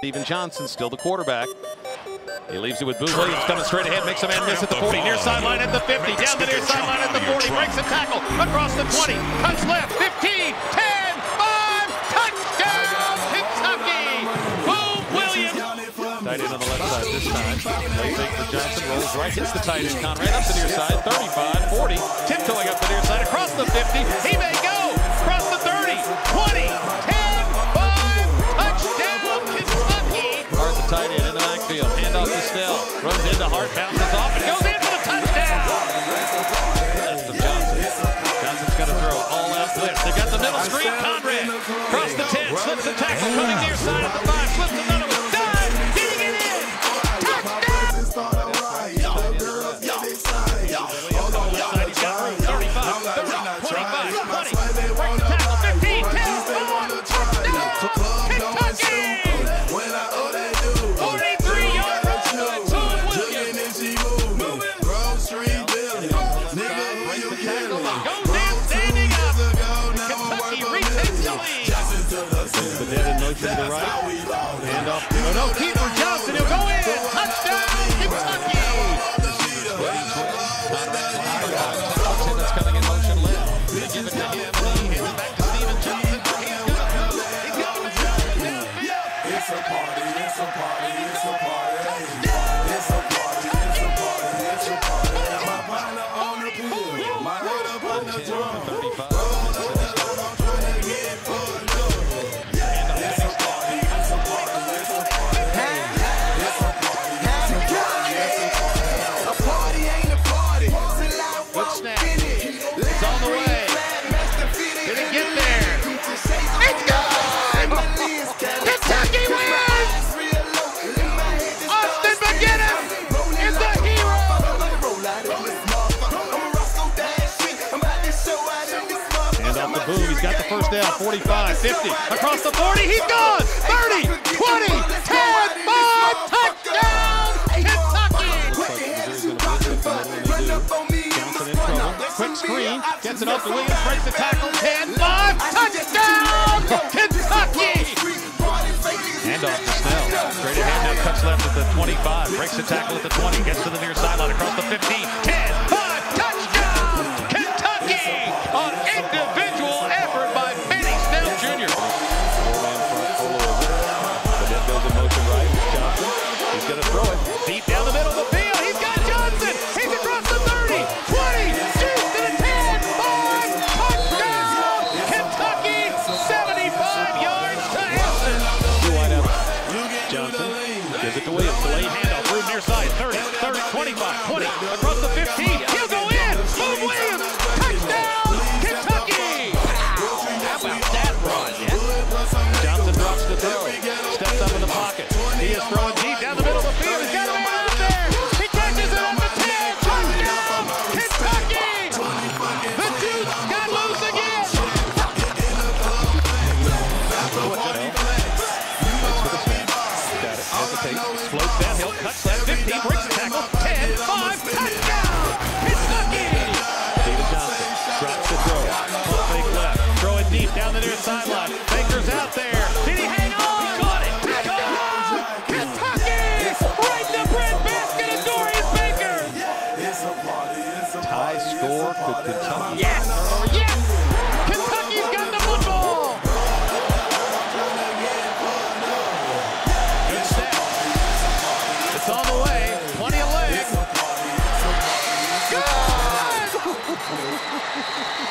Stephen Johnson still the quarterback. He leaves it with Boom Williams coming straight ahead, makes a man miss at the 40, near sideline at the 50, down the near sideline at the 40, breaks a tackle, across the 20, cuts left, 15, 10, 5, touchdown, Kentucky! Boom Williams! Tight end on the left side this time. Play fake for Johnson, rolls right, hits the tight end, Conrad up the near side, 35, 40, tiptoeing up the near side, across the 50, he may in the backfield, handoff to Snell, runs into Hart, bounces off, and goes in for the touchdown! That's Johnson. Johnson's going to throw all out blitz. They got the middle screen, Conrad, across the 10, slips the tackle, coming near side of the 5, slips another Hand off. Oh no, keeper Got the first down. 45, 50. Across the 40. He's gone. 30, 20, 10, 5. Touchdown, Kentucky! Johnson in trouble. Quick screen. Gets it off to Williams. Breaks the tackle. 10, 5. Touchdown, Kentucky! Hand off to Snell. Straight ahead now. Cuts left at the 25. Breaks the tackle at the 20. Gets to the near sideline. Across the 15. 10, 5. 20. High score, could. Kentucky Yes. Yes! Kentucky's got the football! Good. It's on the way. Plenty of. Good!